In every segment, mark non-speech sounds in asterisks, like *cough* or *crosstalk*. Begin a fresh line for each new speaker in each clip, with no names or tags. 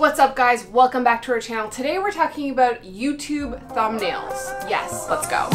What's up guys? Welcome back to our channel. Today we're talking about YouTube thumbnails. Yes, let's go.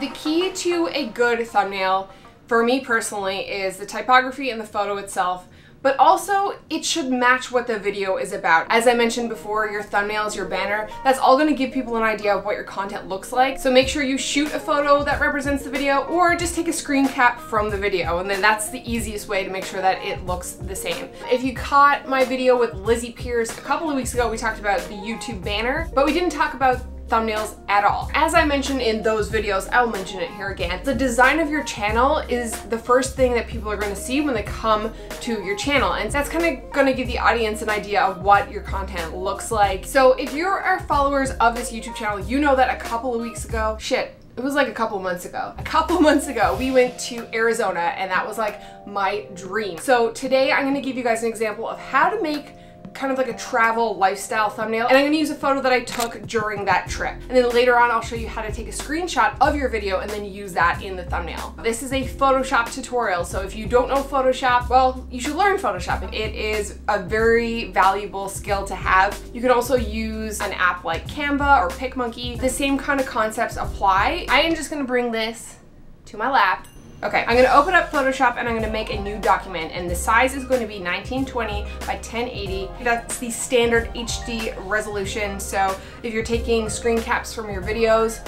The key to a good thumbnail for me personally is the typography and the photo itself but also it should match what the video is about. As I mentioned before, your thumbnails, your banner, that's all gonna give people an idea of what your content looks like. So make sure you shoot a photo that represents the video or just take a screen cap from the video and then that's the easiest way to make sure that it looks the same. If you caught my video with Lizzie Pierce a couple of weeks ago, we talked about the YouTube banner, but we didn't talk about thumbnails at all. As I mentioned in those videos, I'll mention it here again. The design of your channel is the first thing that people are gonna see when they come to your channel. And that's kind of gonna give the audience an idea of what your content looks like. So if you're followers of this YouTube channel, you know that a couple of weeks ago, shit, it was like a couple months ago. A couple *laughs* months ago, we went to Arizona and that was like my dream. So today I'm gonna give you guys an example of how to make kind of like a travel lifestyle thumbnail. And I'm gonna use a photo that I took during that trip. And then later on, I'll show you how to take a screenshot of your video and then use that in the thumbnail. This is a Photoshop tutorial. So if you don't know Photoshop, well, you should learn Photoshop. It is a very valuable skill to have. You can also use an app like Canva or PicMonkey. The same kind of concepts apply. I am just gonna bring this to my lap Okay, I'm gonna open up Photoshop and I'm gonna make a new document and the size is to be 1920 by 1080. That's the standard HD resolution. So if you're taking screen caps from your videos,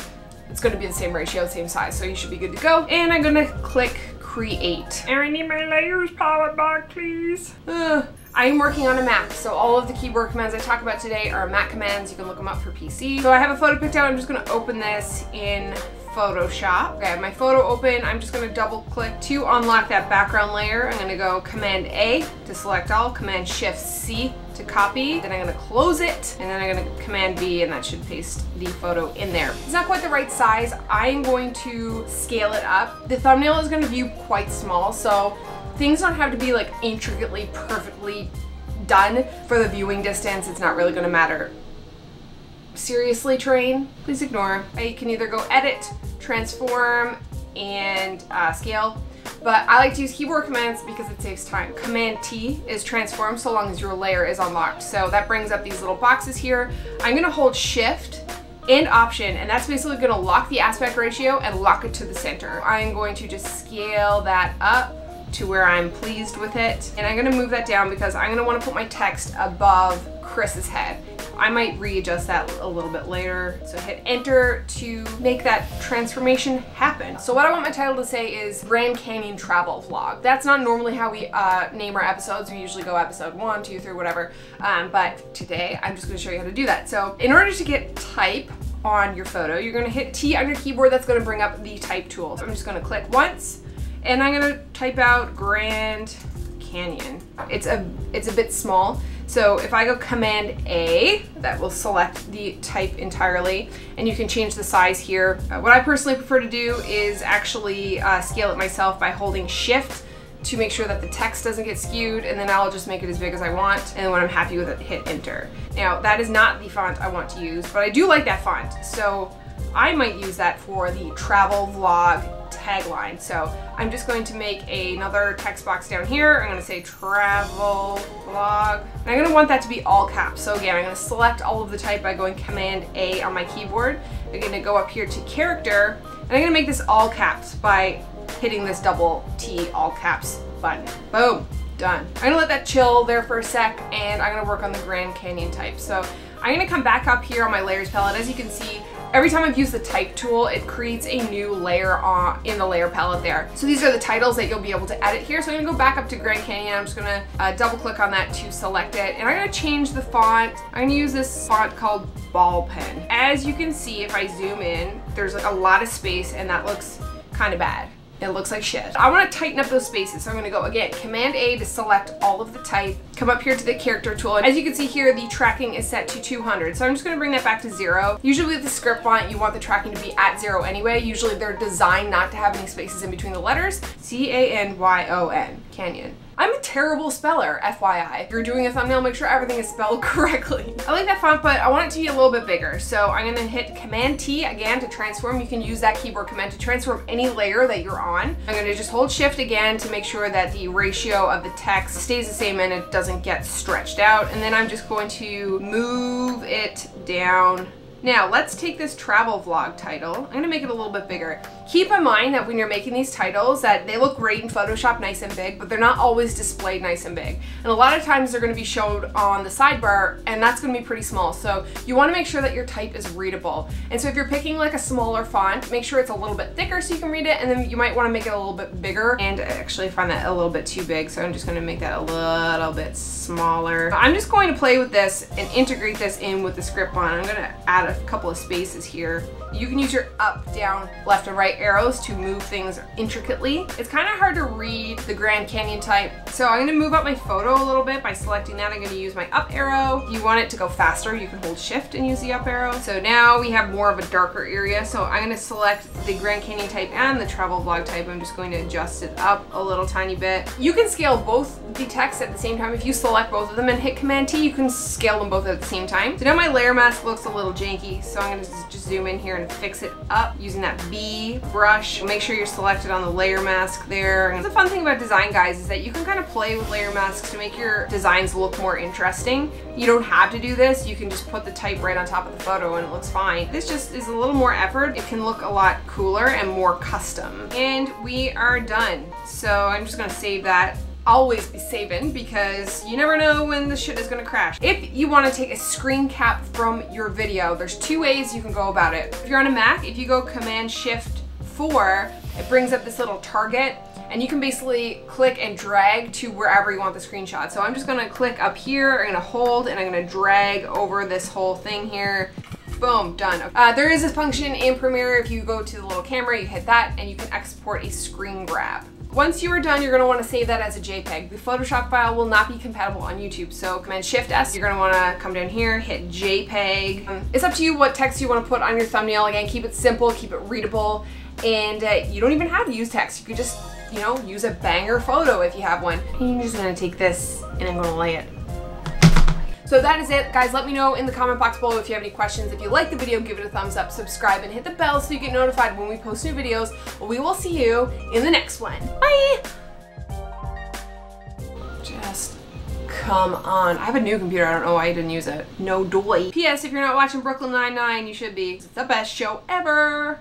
it's gonna be the same ratio, same size, so you should be good to go. And I'm gonna click create. And I need my layers palette back, please. Ugh. I am working on a Mac, so all of the keyboard commands I talk about today are Mac commands. You can look them up for PC. So I have a photo picked out. I'm just gonna open this in Photoshop. Okay, I have my photo open. I'm just gonna double click to unlock that background layer. I'm gonna go Command A to select all, Command Shift C to copy. Then I'm gonna close it, and then I'm gonna Command V, and that should paste the photo in there. It's not quite the right size. I'm going to scale it up. The thumbnail is gonna view quite small, so things don't have to be like intricately, perfectly done for the viewing distance. It's not really gonna matter seriously train, please ignore. I can either go edit, transform, and uh, scale, but I like to use keyboard commands because it saves time. Command T is transform so long as your layer is unlocked. So that brings up these little boxes here. I'm gonna hold shift and option and that's basically gonna lock the aspect ratio and lock it to the center. I'm going to just scale that up to where I'm pleased with it. And I'm gonna move that down because I'm gonna wanna put my text above Chris's head. I might readjust that a little bit later. So hit enter to make that transformation happen. So what I want my title to say is Grand Canyon Travel Vlog. That's not normally how we uh, name our episodes. We usually go episode one, two, three, whatever. Um, but today I'm just gonna show you how to do that. So in order to get type on your photo, you're gonna hit T on your keyboard. That's gonna bring up the type tool. So I'm just gonna click once and I'm gonna type out Grand Canyon. It's a, it's a bit small. So if I go Command A, that will select the type entirely, and you can change the size here. Uh, what I personally prefer to do is actually uh, scale it myself by holding Shift to make sure that the text doesn't get skewed, and then I'll just make it as big as I want, and when I'm happy with it, hit Enter. Now, that is not the font I want to use, but I do like that font, so I might use that for the travel vlog tagline. So I'm just going to make another text box down here. I'm gonna say travel vlog. And I'm gonna want that to be all caps. So again, I'm gonna select all of the type by going Command A on my keyboard. I'm gonna go up here to character, and I'm gonna make this all caps by hitting this double T all caps button. Boom, done. I'm gonna let that chill there for a sec, and I'm gonna work on the Grand Canyon type. So I'm gonna come back up here on my layers palette. As you can see, Every time I've used the type tool, it creates a new layer on, in the layer palette there. So these are the titles that you'll be able to edit here. So I'm gonna go back up to Grand Canyon. I'm just gonna uh, double click on that to select it. And I'm gonna change the font. I'm gonna use this font called ball pen. As you can see, if I zoom in, there's like a lot of space and that looks kind of bad. It looks like shit. I want to tighten up those spaces, so I'm going to go again, Command A to select all of the type, come up here to the character tool. As you can see here, the tracking is set to 200, so I'm just going to bring that back to zero. Usually with the script font, you want the tracking to be at zero anyway. Usually they're designed not to have any spaces in between the letters. C-A-N-Y-O-N, Canyon. I'm a terrible speller, FYI. If you're doing a thumbnail, make sure everything is spelled *laughs* correctly. I like that font, but I want it to be a little bit bigger. So I'm gonna hit Command T again to transform. You can use that keyboard command to transform any layer that you're on. I'm gonna just hold Shift again to make sure that the ratio of the text stays the same and it doesn't get stretched out. And then I'm just going to move it down now let's take this travel vlog title. I'm gonna make it a little bit bigger. Keep in mind that when you're making these titles that they look great in Photoshop nice and big, but they're not always displayed nice and big. And a lot of times they're gonna be showed on the sidebar and that's gonna be pretty small. So you wanna make sure that your type is readable. And so if you're picking like a smaller font, make sure it's a little bit thicker so you can read it and then you might wanna make it a little bit bigger. And I actually find that a little bit too big, so I'm just gonna make that a little bit smaller. I'm just going to play with this and integrate this in with the script on. I'm gonna add a couple of spaces here. You can use your up, down, left, and right arrows to move things intricately. It's kind of hard to read the Grand Canyon type, so I'm gonna move up my photo a little bit by selecting that. I'm gonna use my up arrow. If you want it to go faster, you can hold shift and use the up arrow. So now we have more of a darker area, so I'm gonna select the Grand Canyon type and the travel vlog type. I'm just going to adjust it up a little tiny bit. You can scale both the text at the same time. If you select both of them and hit Command T, you can scale them both at the same time. So now my layer mask looks a little janky, so I'm gonna just zoom in here and fix it up using that B brush. Make sure you're selected on the layer mask there. And the fun thing about design guys is that you can kind of play with layer masks to make your designs look more interesting. You don't have to do this. You can just put the type right on top of the photo and it looks fine. This just is a little more effort. It can look a lot cooler and more custom. And we are done. So I'm just gonna save that always be saving because you never know when the shit is gonna crash. If you wanna take a screen cap from your video, there's two ways you can go about it. If you're on a Mac, if you go Command Shift 4, it brings up this little target and you can basically click and drag to wherever you want the screenshot. So I'm just gonna click up here, I'm gonna hold, and I'm gonna drag over this whole thing here. Boom, done. Uh, there is a function in Premiere, if you go to the little camera, you hit that, and you can export a screen grab. Once you are done, you're gonna wanna save that as a JPEG. The Photoshop file will not be compatible on YouTube, so Command Shift S, you're gonna wanna come down here, hit JPEG. It's up to you what text you wanna put on your thumbnail. Again, keep it simple, keep it readable, and uh, you don't even have to use text. You could just, you know, use a banger photo if you have one. You're just gonna take this and I'm gonna lay it so that is it. Guys, let me know in the comment box below if you have any questions. If you like the video, give it a thumbs up, subscribe, and hit the bell so you get notified when we post new videos. We will see you in the next one. Bye! Just come on. I have a new computer. I don't know why I didn't use it. No doy. P.S. If you're not watching Brooklyn Nine-Nine, you should be. It's the best show ever.